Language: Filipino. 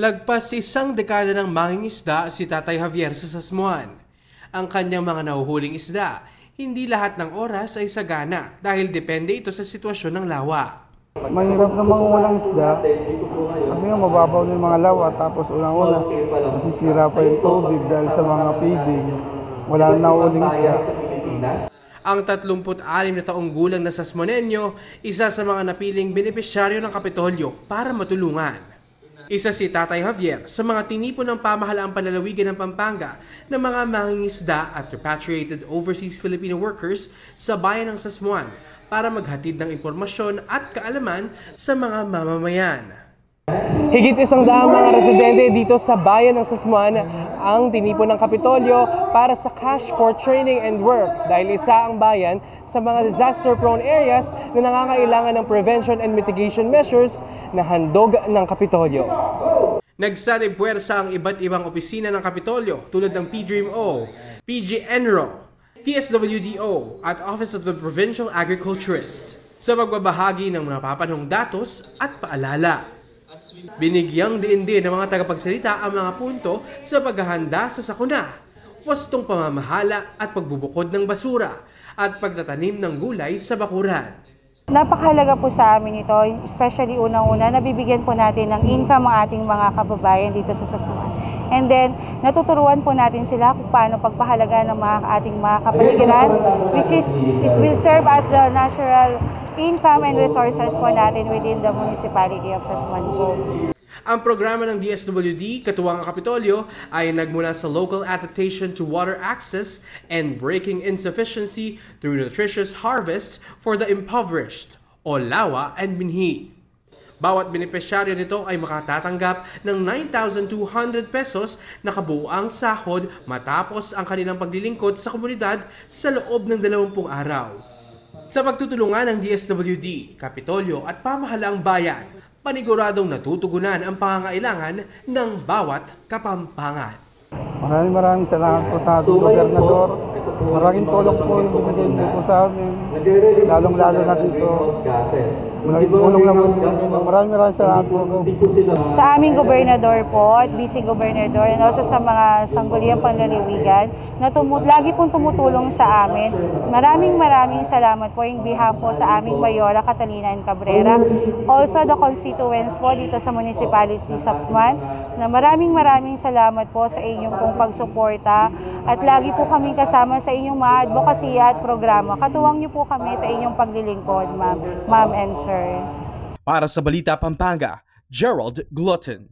Lagpas isang dekada ng mangingisda si Tatay Javier sa Sasmuan. Ang kanyang mga nahuhuling isda, hindi lahat ng oras ay sagana dahil depende ito sa sitwasyon ng lawa. Mahirap na mangulang isda kasi nga mababaw na yung mga lawa tapos unang-una nasisira pa yung tubig dahil sa mga feeding. Wala na nauuling isda. Ang 36 na taong gulang na Sasmonenyo, isa sa mga napiling benepisyaryo ng Kapitolyo para matulungan. Isa si Tatay Javier sa mga tinipon ng pamahalaang panlalawigan ng Pampanga ng mga mangingisda at repatriated overseas Filipino workers sa bayan ng Sasmuan para maghatid ng impormasyon at kaalaman sa mga mamamayan. Higit isang daang mga residente dito sa bayan ng Sasmuan ang tinipon ng Kapitolyo para sa cash for training and work dahil isa ang bayan sa mga disaster-prone areas na nangangailangan ng prevention and mitigation measures na handog ng Kapitolyo. Nagsanib puwersa ang iba't ibang opisina ng Kapitolyo tulad ng PDREAM-O, PG-ENRO, PSWDO at Office of the Provincial Agriculturist sa magbabahagi ng napapanahong datos at paalala. Binigyang diin din ng mga tagapagsalita ang mga punto sa paghahanda sa sakuna, wastong pamamahala at pagbubukod ng basura at pagtatanim ng gulay sa bakuran. Napakahalaga po sa amin ito, especially unang-una, nabibigyan po natin ng income ang ating mga kababayan dito sa Sasmuan. And then, natuturuan po natin sila kung paano pagpahalaga ng mga ating mga kapaligiran, which is, it will serve as the natural income and resources po natin within the municipality of Sasmuan po. Ang programa ng DSWD, katuwang ang Kapitolyo, ay nagmula sa local adaptation to water access and breaking insufficiency through nutritious harvest for the impoverished o lawa and binhi. Bawat benepisyaryo nito ay makatatanggap ng 9,200 pesos na kabuuang sahod matapos ang kanilang paglilingkod sa komunidad sa loob ng 20 araw. Sa pagtutulungan ng DSWD, Kapitolyo at pamahalaang bayan, paniguradong natutugunan ang pangangailangan ng bawat kapampangan. Maraming maraming salamat po sa ating gobernador. Maraming tulong po yung binigay niyo po sa amin. Lalong-lalo na dito. Malaking tulong na po yung. Maraming maraming salamat po. Sa aming gobernador po at vice gobernador and also sa mga sangguniang panlaliwigan na tumu- lagi pong tumutulong sa amin. Maraming maraming salamat po in behalf po sa aming Mayora Catalina and Cabrera. Also the constituents po dito sa municipality of Sapsman na maraming maraming salamat po sa inyong pong pagsuporta at lagi po kami kasama sa inyong mga advokasya at programa. Katuwang niyo po kami sa inyong paglilingkod, ma'am, ma'am and sir. Para sa Balita Pampanga, Gerald Glutton.